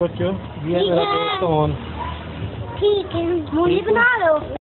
ਸੋਚੋ ਵੀ ਇਹ ਮੇਰਾ ਦੋਸਤ ਹੋਣ ਠੀਕ ਹੈ। ਮੂਲੀ ਬਣਾ ਲਓ।